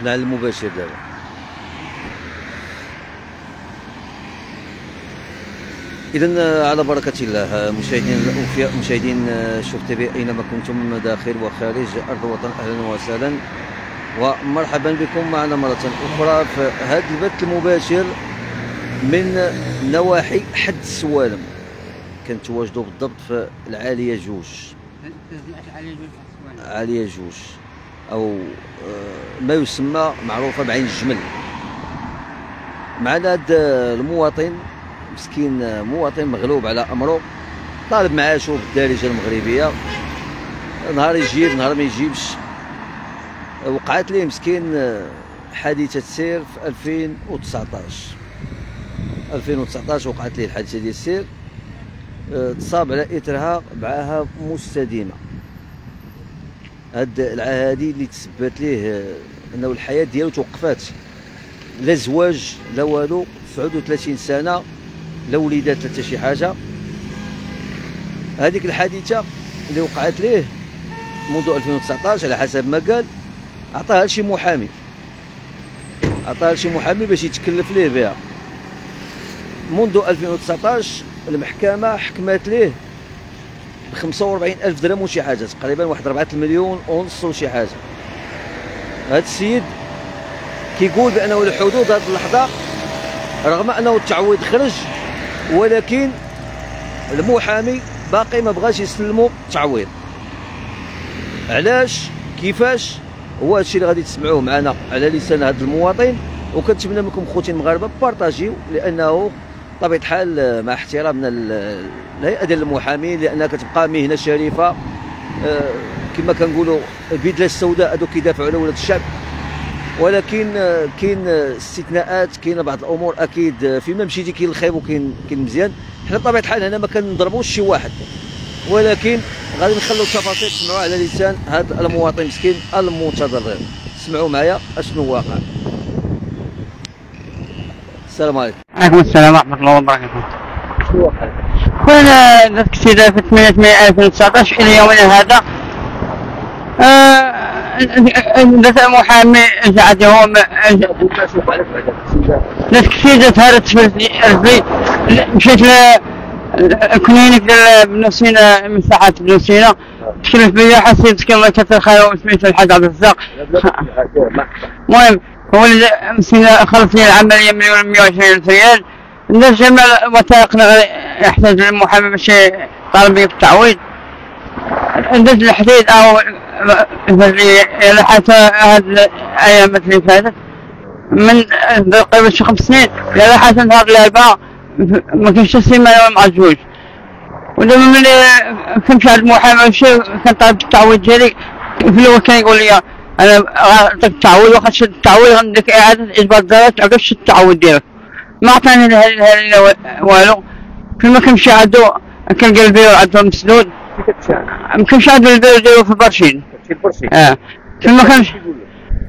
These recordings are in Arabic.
على المباشر دابا اذا على بركة الله مشاهدين الأوفياء مشاهدين شوف تي أينما كنتم داخل وخارج أرض الوطن أهلا وسهلا ومرحبا بكم معنا مرة أخرى في هذا البث المباشر من نواحي حد السوالم كنتواجدوا بالضبط في العالية جوج. عالية جوج. أو آه، ما يسمى معروفة بعين الجمل. معنا هذا المواطن مسكين مواطن مغلوب على أمره طالب معاشه بالدارجه المغربية. نهار يجيب نهار ما يجيبش. وقعت ليه مسكين حادثة سير في 2019 2019 وقعت ليه الحادثة ديال السير. تصاب على اثرها بعاهه مستديمة. هاد العاهه اللي تسببت ليه انه الحياة ديالو توقفات لا زواج لا والو 39 سنة لا وليدات لا حتى شي حاجة. هذيك الحادثة اللي وقعت ليه منذ 2019 على حسب ما قال عطاها لشي محامي. عطاها لشي محامي باش يتكلف ليه بها. منذ 2019 المحكمة حكمت ليه ب 45 ألف درهم وشي حاجة تقريبا واحد 4 مليون ونص وشي حاجة. هذا السيد كيقول بأنه الحدود هذه اللحظة رغم أنه التعويض خرج ولكن المحامي باقي ما بغاش يسلموا التعويض علاش؟ كيفاش؟ هو هادشي اللي غادي تسمعوه معنا على لسان هذا المواطن وكنتمنى منكم خوتي المغاربة بارطاجيو لأنه طبيعه الحال مع احترامنا الهيئه ديال المحامين لانها كتبقى مهنة شريفة. آه، كما كنقولوا البدلة السوداء هذوك كيدافعوا على ولاد الشعب. ولكن آه، كاين استثناءات كاين بعض الأمور أكيد آه، فيما مشيتي كاين الخايب وكاين كاين مزيان. حنا بطبيعة الحال هنا ما كنضربوش شي واحد. ولكن غادي نخلو التفاصيل تسمعوا على لسان هذا المواطن مسكين المتضرر. اسمعوا معايا أشنو واقع؟ السلام عليكم عليكم السلام ورحمة الله وبركاته. شنو واقع كنا درت كتيبة في 8 8 2019 إلى يومنا هذا آه، درت محامي درت كتيبة هذا رجلي مشيت لكلينيك ديال بن سينا من ساعة بن سينا تكلف بيا حسيت كما كتخيل سميت الحاج عبد الرزاق المهم هو خلص لي العملية مليون 120 ريال. الناس جميع الوثائق يحتاج للمحامي باش طالب لي التعويض. درت الحديد أو يعني حتى هاد الأيام اللي فاتت. من قبل شي خمس سنين يعني حتى نهار الاربعاء ما كانش سيمانه مع الزوج ودابا ملي كنمشي عند المحامي نمشي كنطالب التعويض ديالي في الأول كان يقول لي أنا غنعطيك التعويض واخا شد التعويض غنديك إعادة اجبار الضرائب عقب شد التعويض ديالك ما عطاني والو. فيما كنمشي عندو كنلقى البيو عندو مسدود. ما كنمشي عندو البيو ديالو في برشين. آه. فيما كان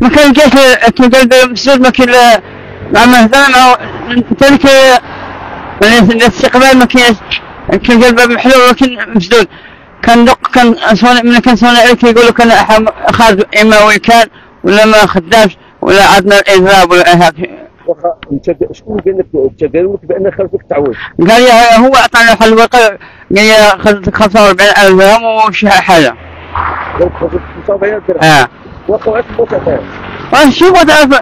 ما كنلقاش كنلقى مسدود ما كاين مع مهزله مع ذلك الاستقبال ما كاينش كنلقى الباب محلول ولكن مسدود. كندق كان صانع من كان صانع عليك يقول لك أنا خارج إما كان ولا ما خدامش ولا عندنا الارهاب ولا واخا انت شكون قال لك قال لك بان خرجك تعويض قال لي هو عطاني حل الورقه قال لي خرجتك 45000 درهم وشي حاجة. قال لك خرجك 45000 درهم آه. وقعت مباشرة شو تعرف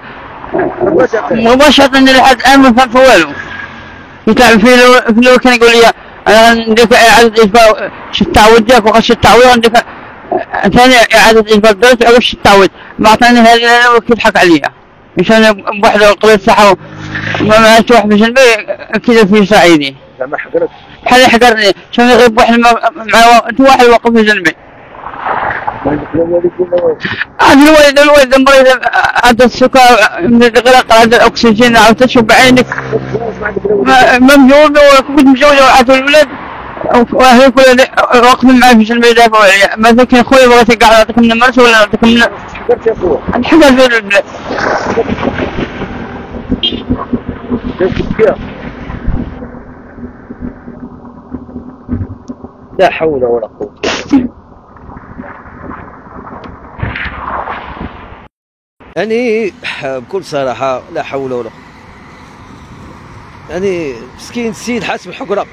مباشرة لحد الآن ما فهمت والو. يتعب في كان يقول لي إعادة إجبار شو التعويض ديالك وخش التعويض؟ عندك ثاني إجبار درجه أو شو التعويض؟ ما عطاني وكيف يضحك عليا مشان بوحدة قبل الصحة ما معاش واحد بجنبي كذا في سعيدي زعما حقرك بحال حقرني شان يغيب واحد مع واحد واقف في جنبي. هذا الوالد الوالد مريض هذا السكر من الغرق هذا الأكسجين عاود تشوف بعينك. ممجود وكنت مجوز وعاد الولاد واهلي كل واقفين معي في عليا مثلا كان خويا بغيت يقعد نعطيكم نمرته ولا نعطيكم حقرت يا في البلاد لا حول ولا قوة. يعني بكل صراحة لا حول ولا قوة. يعني مسكين السيد حاس بالحقرة.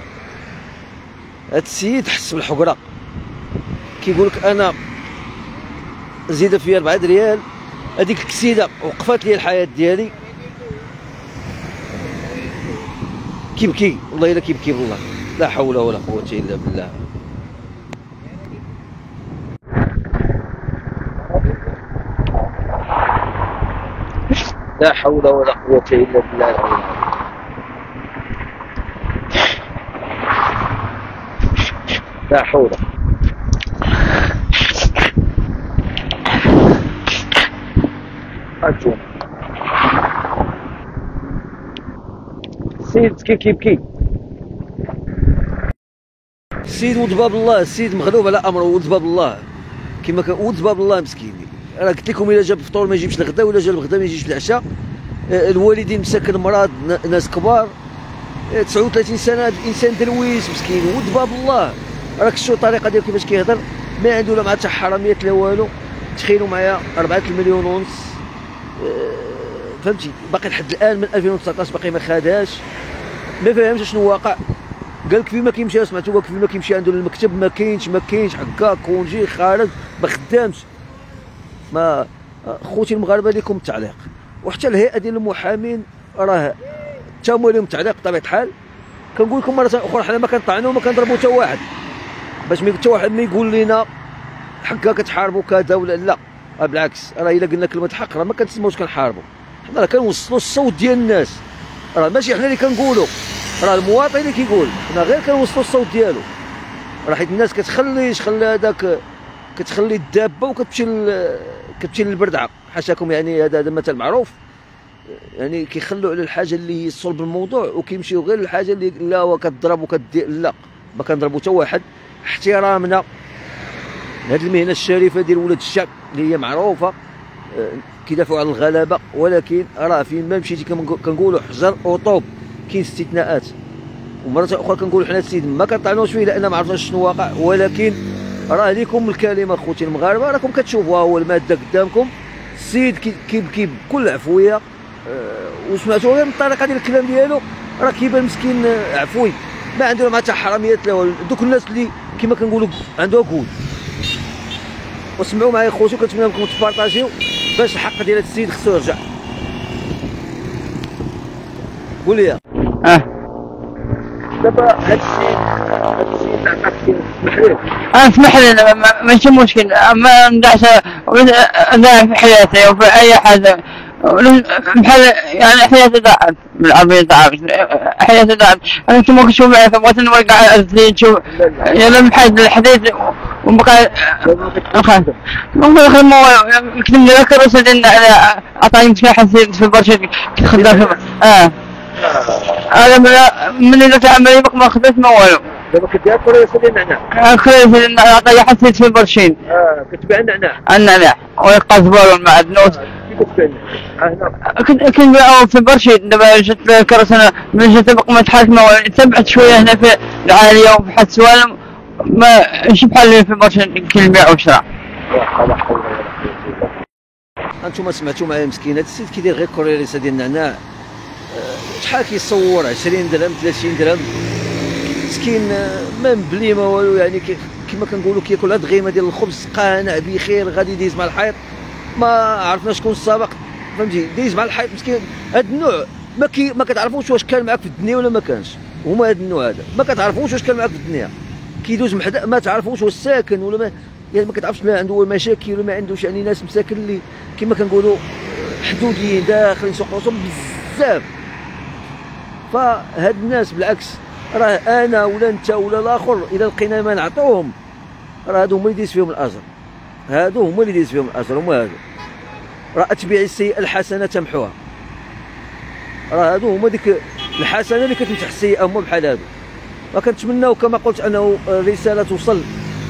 هاد السيد حس بالحقرة. كيقول لك أنا زيد فيا 4 ريال هذيك الكسيدة وقفات لي الحياة ديالي. كيبكي والله إلا كيبكي بالله. لا حول ولا قوة إلا بالله. لا حول ولا قوة إلا بالله. لا حول. أنتم السيد كي كيبكي السيد ولد باب الله السيد مغلوب على امره ولد باب الله. كما كان ولد باب الله مسكين. أنا قلت لكم إلا جاب الفطور ما يجيبش الغدا ولا جاب الغدا ما يجيش العشاء. آه، الوالدين مساكن مرض ناس كبار. 39 آه، سنة إنسان درويش مسكين ولد باب الله. راك شو الطريقة ديال كيفاش كيهضر؟ ما عنده لا مع حتى حراميات لا والو. تخيلوا معايا 4 المليون ونص. أه فهمتي؟ باقي لحد الآن من 2019 باقي ما خداش ما فهمش شنو واقع. قال لك فيما كيمشي سمعتو قال فيما كيمشي عنده للمكتب ما كاينش ما كاينش. هكا كونجي خارج ما خدامش. ما خوتي المغاربة لكم التعليق وحتى الهيئة ديال المحامين راه تا هما لهم التعليق بطبيعة الحال. كنقول لكم مرة أخرى حنا ما كنطعنوا ما كنضربوا حتى واحد. باش ما واحد ما يقول لنا حكا كتحاربوا كذا ولا لا. آه، بالعكس راه إلا قلنا كلمة حق راه ما كنسموش كنحاربوا. حنا راه كنوصلوا الصوت ديال الناس. راه ماشي حنا اللي كنقولوا. راه المواطن اللي كيقول. حنا غير كنوصلوا الصوت ديالو. راه حيت الناس كتخلي خلي هذاك كتخلي الدابة وكتمشي كتمشي للبردعة. حاشاكم يعني هذا هذا مثل معروف. يعني كيخلوا على الحاجة اللي هي صلب الموضوع وكيمشيو غير الحاجة اللي لا وكتضرب وكدير لا. ما كنضربوا حتى واحد. احترامنا. لهذه المهنة الشريفة ديال ولاد الشعب اللي هي معروفة آه، كيدافعوا على الغلبه ولكن راه فين ما مشيتي كنقولوا حجر وطوب كاين استثناءات. ومرات أخرى كنقولوا حنا السيد ما كنطعنوش فيه لأن ما عرفناش شنو واقع ولكن راه ليكم الكلمة خوتي المغاربة راكم كتشوفوها هو المادة قدامكم. السيد كيبكي بكل عفوية أه وسمعتوا غير من الطريقة ديال الكلام ديالو راه كيبان مسكين آه، عفوي. ما عندهم حتى حراميات دوك الناس اللي كما كنقولوا عندها قول. وسمعوا معايا خوتي كنتمنى لكم تبارطاجيو باش الحق ديال هذا السيد خصو يرجع قول لي. آه. دابا هذا السيد هذا السيد عطاك اسمح لي آه اسمح لي ماشي مشكل. ما ندعش في حياتي وفي أي حاجة. بحال يعني حياتي ضاعت. بالعربية ضاعت حياتي ضاعت أنا كنت كنشوف بغيت الزين نشوف يلا بحال الحديث وبقى ممكن ما كنت ذاك الرسول ديالنا على عطاني مفتاح في البرشا. كنت خدام آه. أنا من اللي تعمل ما خديت ما والو. دابا كدير كريسه ديال النعناع كريسه عطاني حسيت في البرشين. آه كتبيع النعناع النعناع ويبقى زبور والمعدنوس كنت كنبيعو في برشيد دابا جات الكرسانة من جات بقمة حاكمة تبعت شوية هنا في العالية وفي حد ما شي بحال في برشيد كنبيع وشرا أنتم سمعتوا معايا مسكين هذا السيد كيدير غير كوريريسه ديال النعناع. أه، شحال كيصور؟ 20 درهم 30 درهم. مسكين أه، ما مبلي ما والو يعني كما كنقولوا كياكل هاد غيمه ديال الخبز قانع بخير غادي يديز مع الحيط. ما عرفنا شكون السابق فهمتي؟ دايز مع الحيط مسكين. هذا النوع ما كي ما كتعرفوش واش كان معاك في الدنيا ولا ما كانش. هما هذا النوع هذا. ما كتعرفوش واش كان معاك في الدنيا. كيدوز محدا ما تعرفوش واش ساكن ولا ما يعني ما كتعرفش لا عنده مشاكل ولا ما عندوش يعني ناس مساكن اللي كما كنقولوا حدوديين داخلين سوق راسهم بزاف. فهاد الناس بالعكس راه أنا ولا أنت ولا الآخر إذا لقينا ما نعطوهم راه هادو هما اللي فيهم الاجر هادو هما اللي دايز فيهم الاجر هما هادو. راه اتبع السيئة الحسنة تمحوها. راه هادو هما ديك الحسنة اللي كتمسح السيئة هما بحال هادو. وكنتمناو كما قلت أنه رساله توصل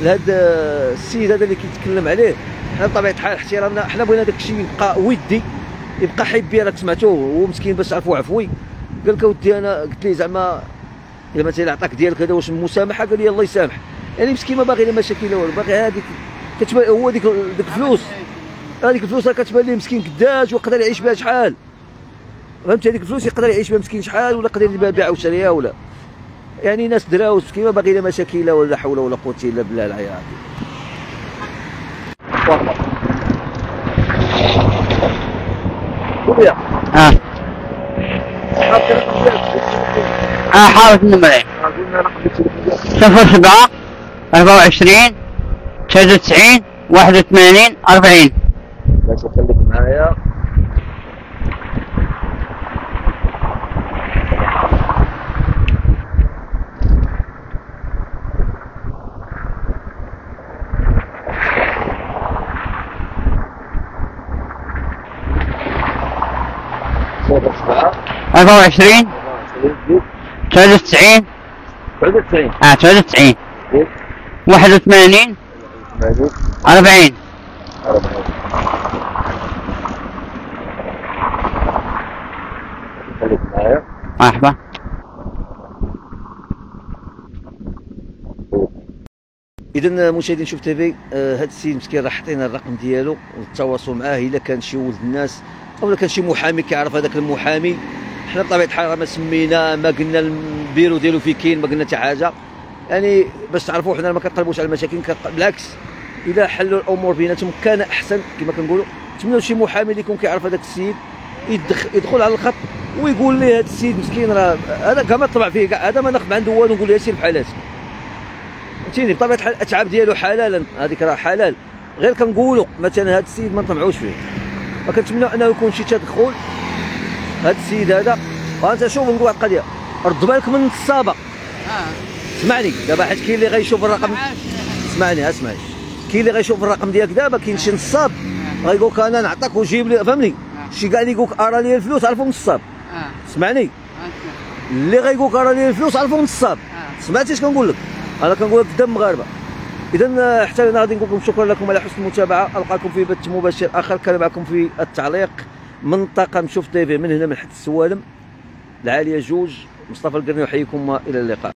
لهذا السيد هذا اللي كيتكلم عليه. حنا بطبيعة الحال احترامنا حنا بغينا داك الشيء يبقى ودي يبقى حبي راك سمعتوه هو مسكين باش تعرفوا عفوي. قال لك اودي أنا قلت ليه زعما إلا مثلا عطاك ديالك هذا واش المسامحه قال لي الله يسامح. يعني مسكين ما باغي لا مشاكل والو باغي هذيك كتبان هو ديك ديك الفلوس. هذيك الفلوس راه كتبان ليه مسكين كداش ويقدر يعيش بها شحال. فهمتي؟ هذيك الفلوس يقدر يعيش بها مسكين شحال ولا يقدر يدير بها بيع وشريها ولا. يعني ناس دراوس كيما باغي لا مشاكل ولا حول ولا قوة إلا بالله العلي العظيم. خويا آه. آه حاولت النمرين صفر سبعة أربعة وعشرين تسعة وتسعين واحد وثمانين أربعين. ماشي خليك معايا؟ أربعة وعشرين. تسعة وتسعين. بعد التسعين آه تسعة وتسعين. واحد وثمانين. أربعين. مرحبا. اذا مشاهدين شوف تيفي آه، هذا السيد مسكين راه حطينا الرقم ديالو والتواصل معاه إلا كان شي ولد الناس أو كان شي محامي كيعرف هذاك المحامي. حنا بطبيعة الحال راه ما سمينا ما قلنا البيرو ديالو فين كاين ما قلنا حتى حاجة. يعني باش تعرفوا حنا ما كنقلبوش على المشاكل بالعكس إذا حلوا الأمور بيناتهم كان أحسن كما كنقولوا. نتمنوا شي محامي اللي يكون كيعرف هذاك السيد يدخل على الخط ويقول لي هذا السيد مسكين راه هذا كاع ما طلع فيه كاع هذا ما ناخذ عنده والو نقول له سير بحال هذا. فهمتيني؟ بطبيعة الحال الأتعاب ديالو حلالا هذيك راه حلال. غير كنقولوا مثلا هذا السيد ما نطمعوش فيه. فكنتمنى أنه يكون شي تدخل. هذا السيد هذا. وأنت شوف نقول واحد القضية. رد بالك من الصابة. اسمعني دابا حيت كاين اللي غيشوف الرقم. اسمعني اسمعني. كاين اللي غيشوف الرقم ديالك دابا كاين شي نصاب. غيقول لك أنا نعطيك وجيب لي فهمني؟ شي كاع اللي يقول لك أرى لي الفلوس عرفوا نصاب اسمعني. اللي غيقول لك أرى لي الفلوس عرفوا نصاب سمعتي اش كنقول لك؟ أنا كنقول لك قدام المغاربه اذا حتى أنا غادي نقول لكم شكرا لكم على حسن المتابعة. ألقاكم في بث مباشر آخر. كان معكم في التعليق من طاقم شوف تيفي من هنا من حد السوالم. العالية جوج. مصطفى القرني يحييكم وإلى اللقاء.